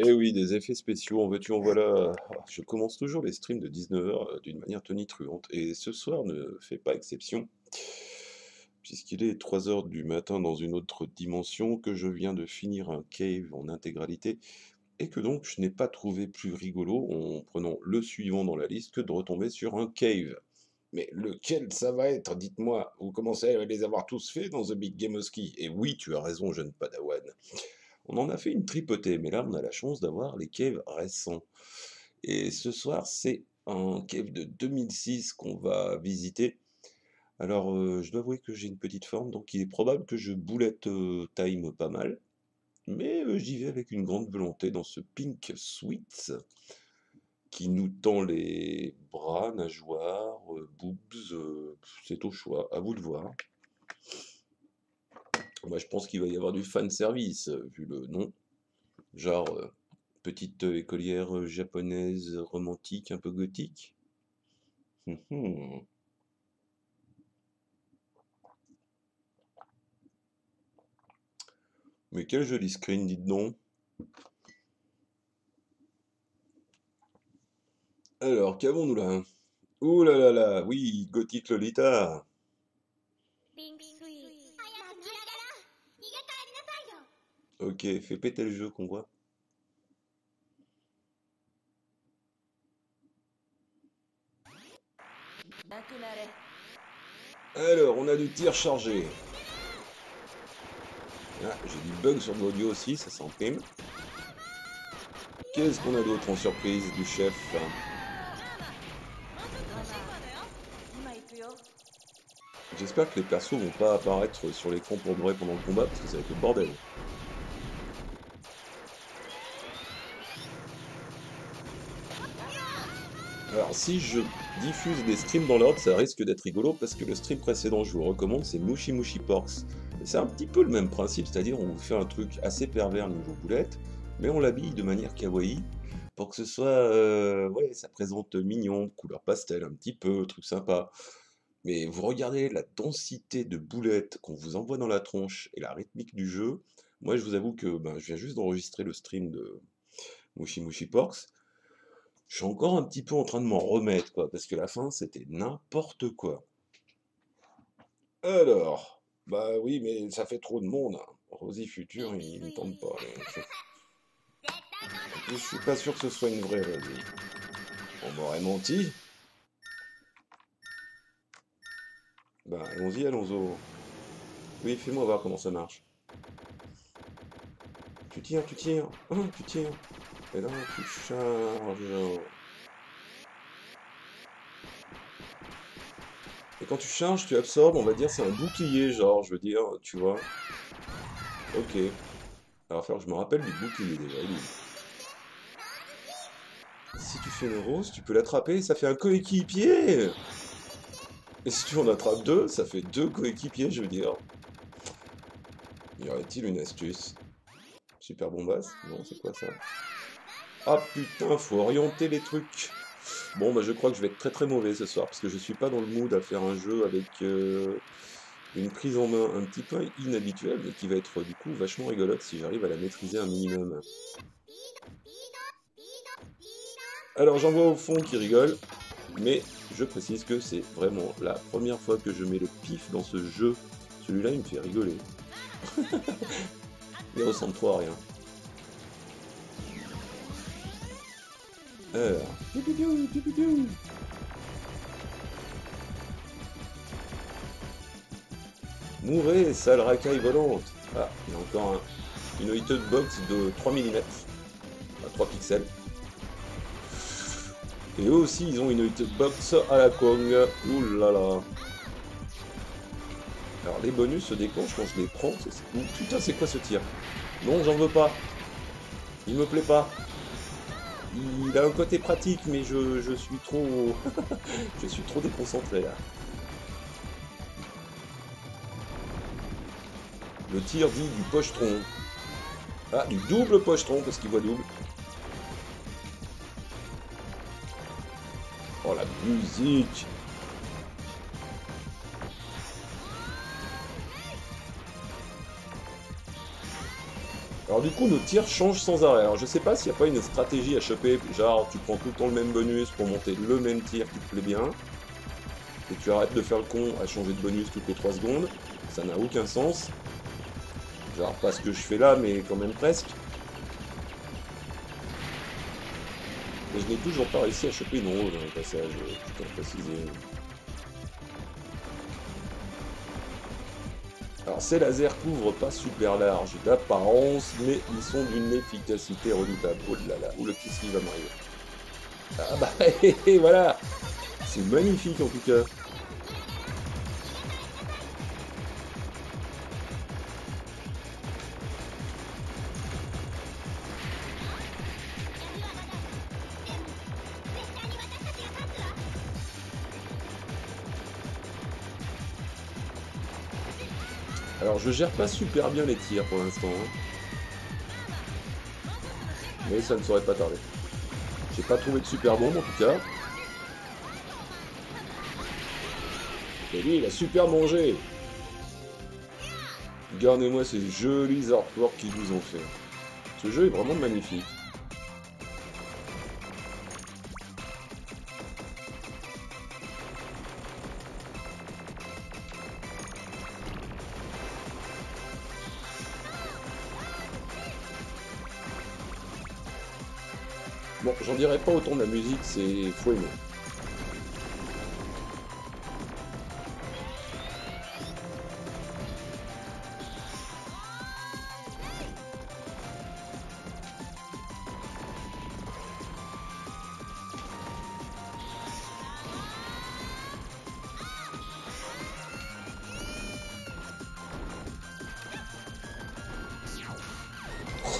Eh oui, des effets spéciaux, en veux-tu, en voilà. Ah, Je commence toujours les streams de 19h d'une manière tonitruante, et ce soir ne fait pas exception, puisqu'il est 3h du matin dans une autre dimension, que je viens de finir un cave en intégralité, et que donc je n'ai pas trouvé plus rigolo, en prenant le suivant dans la liste, que de retomber sur un cave. Mais lequel ça va être, dites-moi, vous commencez à les avoir tous faits dans The Big Game of Ski, et oui, tu as raison, jeune padawan. On en a fait une tripotée, mais là, on a la chance d'avoir les caves récents. Et ce soir, c'est un cave de 2006 qu'on va visiter. Alors, euh, je dois avouer que j'ai une petite forme, donc il est probable que je boulette euh, time pas mal. Mais euh, j'y vais avec une grande volonté dans ce Pink Sweets qui nous tend les bras, nageoires, boobs, c'est au choix, à vous de voir. Je pense qu'il va y avoir du fan service, euh, vu le nom. Genre, euh, petite euh, écolière japonaise romantique, un peu gothique. Hum, hum. Mais quel joli screen, dites donc. Alors, qu'avons-nous là? Ouh là là là, oui, Gothic Lolita. Ok, fais péter le jeu qu'on. Alors, on a du tir chargé. Ah, j'ai du bug sur l'audio aussi, ça s'imprime. Qu'est-ce qu'on a d'autre en surprise du chef? J'espère que les persos vont pas apparaître sur l'écran pour de vrai pendant le combat parce que ça va être le bordel. Alors si je diffuse des streams dans l'ordre, ça risque d'être rigolo parce que le stream précédent, je vous recommande, c'est Mushi Mushi Porks. C'est un petit peu le même principe, c'est-à-dire on vous fait un truc assez pervers niveau boulette, mais on l'habille de manière kawaii pour que ce soit, euh, ouais, ça présente mignon, couleur pastel un petit peu, truc sympa. Mais vous regardez la densité de boulettes qu'on vous envoie dans la tronche et la rythmique du jeu. Moi, je vous avoue que ben, je viens juste d'enregistrer le stream de Mushi Mushi Porks. Je suis encore un petit peu en train de m'en remettre, quoi, parce que la fin, c'était n'importe quoi. Alors, bah oui, mais ça fait trop de monde. hein. Rosy Future, il ne tente pas. Je suis pas sûr que ce soit une vraie Rosy. On m'aurait menti. Bah, allons-y, allons-y. Oui, fais-moi voir comment ça marche. Tu tires, tu tires. Ah, tu tires. Et là, tu charges. Et quand tu charges, tu absorbes, on va dire, c'est un bouclier, genre, je veux dire, tu vois. Ok. Alors, je me rappelle du bouclier déjà. Si tu fais une rose, tu peux l'attraper, ça fait un coéquipier. Et si tu en attrapes deux, ça fait deux coéquipiers, je veux dire. Y aurait-il une astuce? Super bombasse? Non, c'est quoi ça? Ah putain, faut orienter les trucs. Bon, bah je crois que je vais être très très mauvais ce soir, parce que je suis pas dans le mood à faire un jeu avec euh, une prise en main un petit peu inhabituelle, mais qui va être du coup vachement rigolote si j'arrive à la maîtriser un minimum. Alors j'en vois au fond qui rigole, mais je précise que c'est vraiment la première fois que je mets le pif dans ce jeu. Celui-là, il me fait rigoler. il ressemble trop à rien. Piou. Mourez, sale racaille volante. Ah, il y a encore un, une heated box de 3 mm. Enfin, 3 pixels. Et eux aussi, ils ont une hitbox à la Kong. Ouh là là. Alors, les bonus se déclenchent quand je les prends. putain, c'est quoi ce tir? Non, j'en veux pas. Il me plaît pas. Il a un côté pratique, mais je, suis trop... je suis trop déconcentré, là. Le tir dit du pochetron. Ah, du double pochetron, parce qu'il voit double. Oh la musique Alors du coup, nos tirs changent sans arrêt. Alors je sais pas s'il n'y a pas une stratégie à choper, genre tu prends tout le temps le même bonus pour monter le même tir qui te plaît bien, et tu arrêtes de faire le con à changer de bonus toutes les 3 secondes, ça n'a aucun sens. Genre pas ce que je fais là, mais quand même presque. Mais je n'ai toujours pas réussi à choper une rose dans le passage, je tiens Alors ces lasers couvrent pas super large d'apparence, mais ils sont d'une efficacité redoutable. Oh là là, où le petit va m'arriver? Ah bah, et voilà C'est magnifique en tout cas. Je gère pas super bien les tirs pour l'instant. hein. Mais ça ne saurait pas tarder. J'ai pas trouvé de super bombe en tout cas. Et lui il a super mangé Regardez-moi ces jolis artworks qu'ils vous ont fait. Ce jeu est vraiment magnifique. Pas autant de la musique, c'est faut aimer.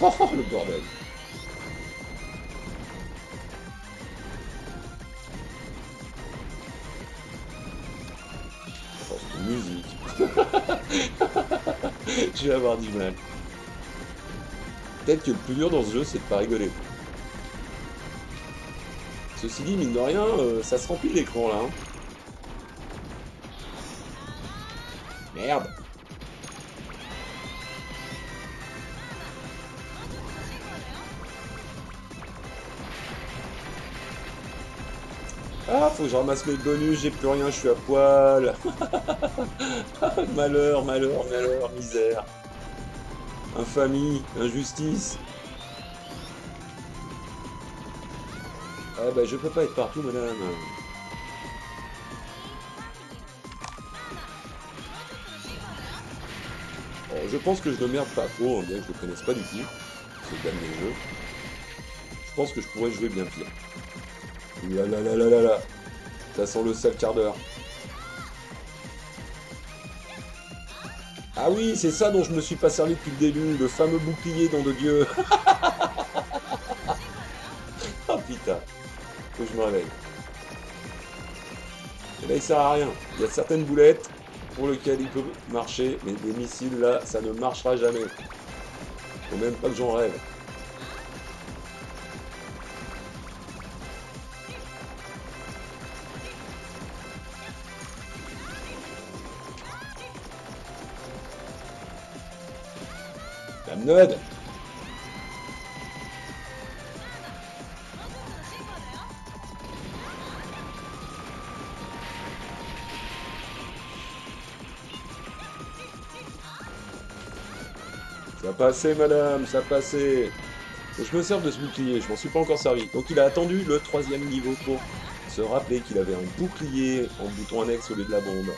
Oh, le bordel avoir du mal. Peut-être que le plus dur dans ce jeu, c'est de pas rigoler. Ceci dit, mine de rien, euh, ça se remplit l'écran là. hein. Merde Ah, faut que je ramasse mes bonus, j'ai plus rien, je suis à poil. malheur, malheur, malheur, misère. Infamie, injustice. Ah bah je peux pas être partout, madame. Bon, je pense que je ne merde pas trop, bien que je ne connaisse pas du tout. Ce dernier jeu. Je pense que je pourrais jouer bien pire. Là là là là là là. Ça sent le sale quart d'heure. Ah oui, c'est ça dont je me suis pas servi depuis le début, le fameux bouclier don de Dieu. oh putain. Faut que je me réveille. Et là il sert à rien. Il y a certaines boulettes pour lesquelles il peut marcher, mais des missiles là, ça ne marchera jamais. Faut même pas que j'en rêve. Dame Nod Ça passait, madame, ça passait. Je me serve de ce bouclier, je m'en suis pas encore servi. Donc il a attendu le troisième niveau pour se rappeler qu'il avait un bouclier en bouton annexe au lieu de la bombe.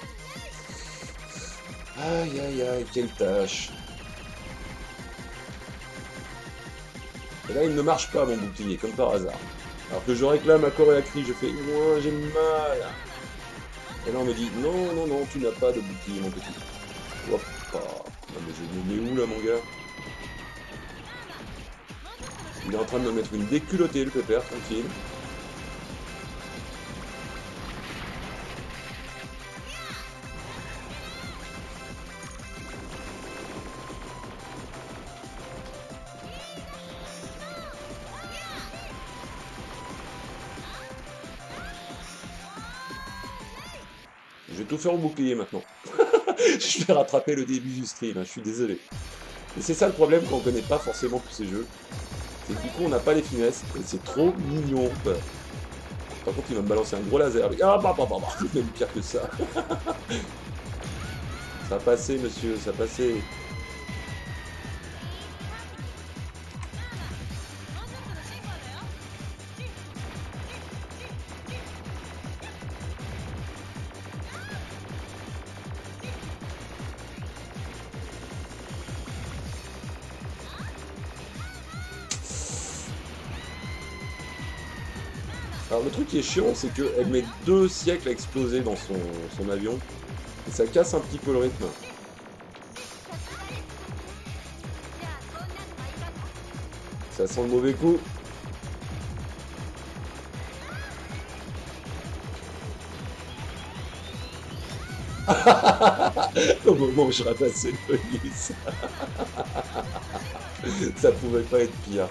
Aïe aïe aïe, quelle tâche. Et là, il ne marche pas, mon bouclier, comme par hasard. Alors que je réclame à corps et à cri, je fais « Moi, j'ai mal !» Et là, on me dit « Non, non, non, tu n'as pas de bouclier, mon petit. » Hop Non, mais je me mets où, là, mon gars? Il est en train de me mettre une déculottée, le pépère, tranquille. Vais tout faire au bouclier maintenant. je vais rattraper le début du stream, hein, je suis désolé. Et c'est ça le problème quand on connaît pas forcément tous ces jeux. C'est que du coup on n'a pas les finesses, et c'est trop mignon. quoi. Par contre il va me balancer un gros laser avec... Ah bah bah bah bah Même pire que ça. ça a passé monsieur, ça a passé. Alors le truc qui est chiant, c'est qu'elle met deux siècles à exploser dans son, avion. Et ça casse un petit peu le rythme. Ça sent le mauvais coup. Au moment où je ramassais le police. ça pouvait pas être pire.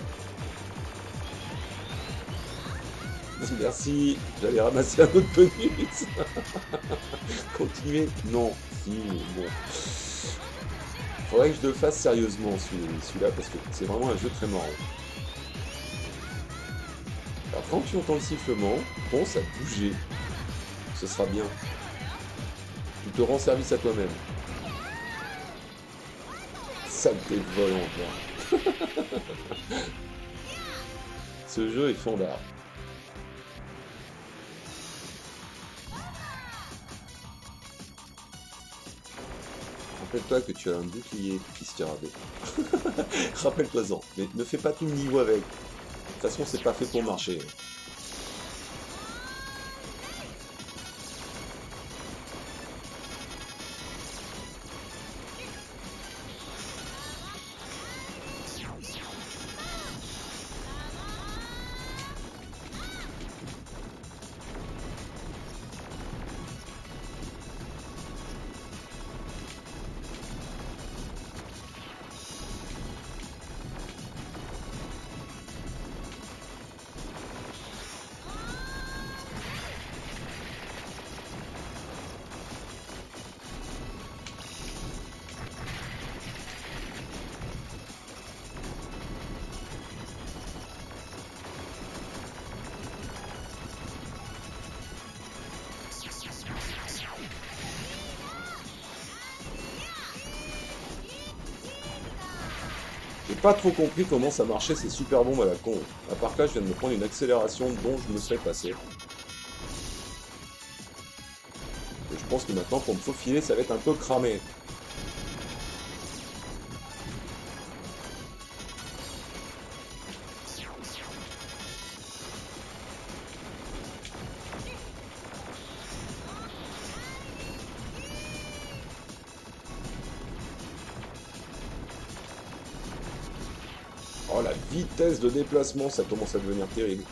Merci, j'allais ramasser un autre bonus. Continuer Non, si, bon. Faudrait que je le fasse sérieusement celui- celui-là parce que c'est vraiment un jeu très marrant. Alors quand tu entends le sifflement, pense à bouger. Ce sera bien. Tu te rends service à toi-même. Saleté de volant, toi. Ce jeu est fondard. Rappelle-toi que tu as un bouclier Piscarabé. Rappelle-toi-en. Mais ne fais pas tout niveau avec. De toute façon, c'est pas fait pour marcher. Pas trop compris comment ça marchait ces super bombes à la con. À part que là, je viens de me prendre une accélération dont je me serais passé. Et je pense que maintenant, pour me faufiler, ça va être un peu cramé. De déplacement, ça commence à devenir terrible.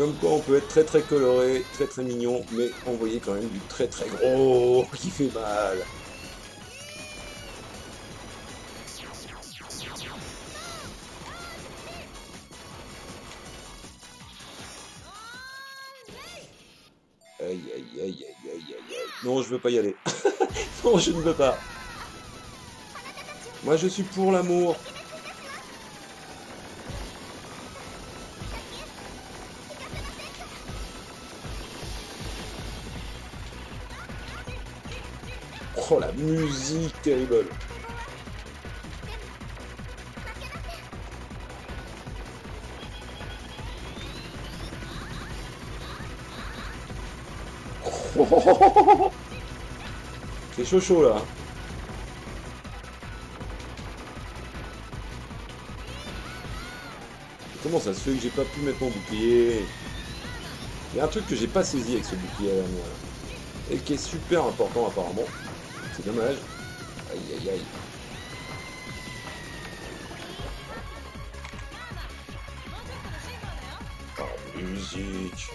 Comme quoi on peut être très très coloré, très très mignon, mais envoyer quand même du très très gros qui fait mal. Aïe aïe aïe aïe aïe aïe aïe. Non, je veux pas y aller. non, je ne veux pas. Moi, je suis pour l'amour. Musique terrible. C'est chaud chaud là. Comment ça se fait que j'ai pas pu mettre mon bouclier? Il y a un truc que j'ai pas saisi avec ce bouclier à moi. Et qui est super important apparemment. C'est dommage. Aïe aïe aïe. Oh, musique.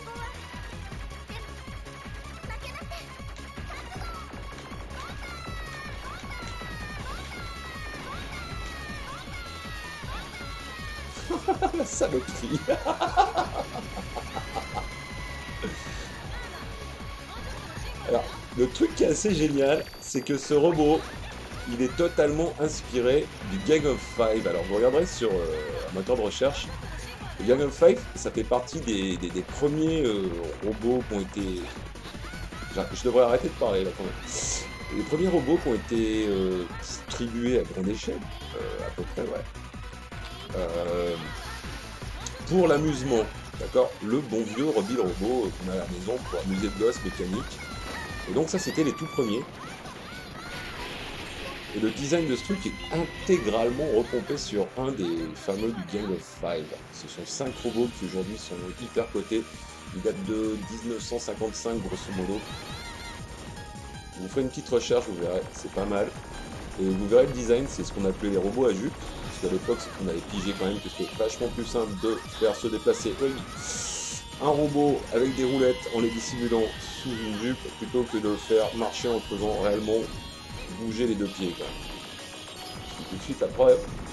La saloperie. Alors, le truc qui est assez génial, c'est que ce robot, il est totalement inspiré du Gang of Five. Alors, vous regarderez sur euh, un moteur de recherche. Le Gang of Five, ça fait partie des, premiers euh, robots qui ont été. Je devrais arrêter de parler là quand même. Les premiers robots qui ont été euh, distribués à grande échelle, à peu près, ouais. Pour l'amusement, d'accord? Le bon vieux Robbie robot qu'on a à la maison pour amuser le gosse mécanique. Et donc ça c'était les tout premiers. Et le design de ce truc est intégralement repompé sur un des fameux du Gang of Five. Ce sont cinq robots qui aujourd'hui sont hyper cotés. Ils datent de 1955 grosso modo. Vous ferez une petite recherche, vous verrez, c'est pas mal. Et vous verrez le design, c'est ce qu'on appelait les robots à jupe. Parce qu'à l'époque, qu'on avait pigé quand même que c'était vachement plus simple de faire se déplacer un robot avec des roulettes en les dissimulant sous une jupe plutôt que de le faire marcher en faisant réellement bouger les deux pieds. Quoi. Tout de suite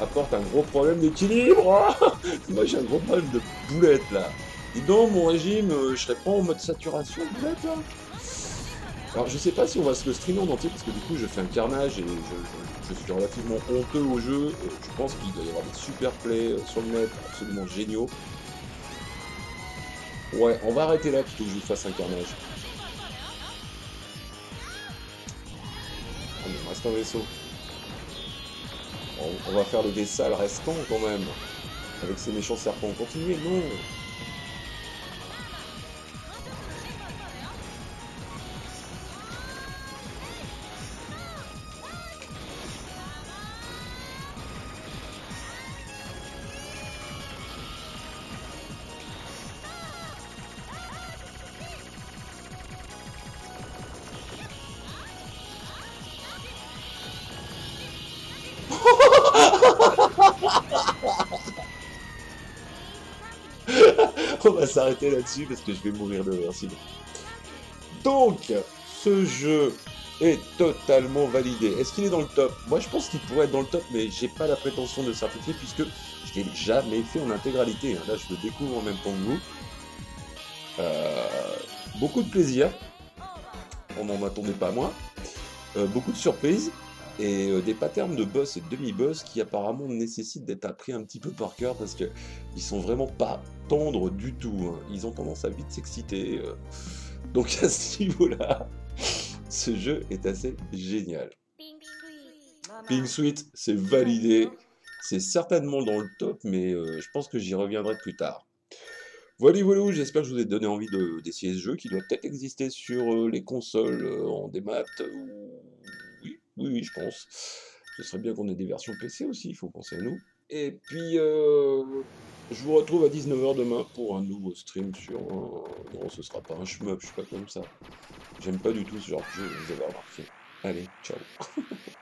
apporte un gros problème d'équilibre. Moi j'ai un gros problème de boulette là. Dis donc, mon régime, euh, je serais pas en mode saturation boulette là alors je sais pas si on va se le streamer en entier parce que du coup je fais un carnage et je, je- je suis relativement honteux au jeu. Euh, Je pense qu'il doit y avoir des super plays euh, sur le net absolument géniaux. Ouais, on va arrêter là plutôt que je fasse un carnage. Oh, il me reste un vaisseau. On, va faire le vaissal restant quand même. Avec ces méchants serpents. Continuez, non s'arrêter là-dessus parce que je vais mourir de rire sinon. Donc, ce jeu est totalement validé. Est-ce qu'il est dans le top? Moi, je pense qu'il pourrait être dans le top, mais j'ai pas la prétention de le certifier puisque je l'ai jamais fait en intégralité. hein. Là, je le découvre en même temps que vous. Euh, beaucoup de plaisir. On n'en attendait pas moins. Euh, beaucoup de surprises. Et euh, des patterns de boss et de demi-boss qui apparemment nécessitent d'être appris un petit peu par cœur parce que ils sont vraiment pas tendres du tout. hein. Ils ont tendance à vite s'exciter. euh. Donc à ce niveau-là, ce jeu est assez génial. Pink Suite, c'est validé. C'est certainement dans le top, mais euh, je pense que j'y reviendrai plus tard. Voilà, voilà, j'espère que je vous ai donné envie de- d'essayer ce jeu qui doit peut-être exister sur les consoles en démat. Oui, je pense. Ce serait bien qu'on ait des versions PC aussi, il faut penser à nous. Et puis, euh, je vous retrouve à 19h demain pour un nouveau stream sur un... Non, ce sera pas un shmup, je suis pas comme ça. J'aime pas du tout ce genre de jeu, vous avez remarqué. Allez, ciao.